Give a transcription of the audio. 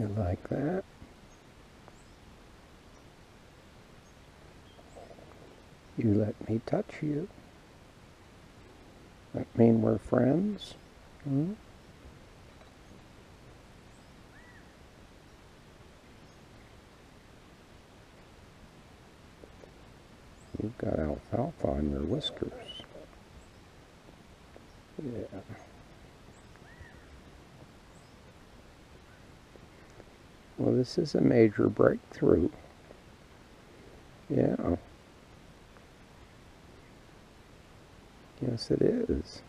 like that. You let me touch you. That mean we're friends? Hmm? You've got alfalfa on your whiskers. Yeah. Well, this is a major breakthrough. Yeah. Yes, it is.